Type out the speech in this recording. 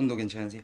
온도 괜찮으세요?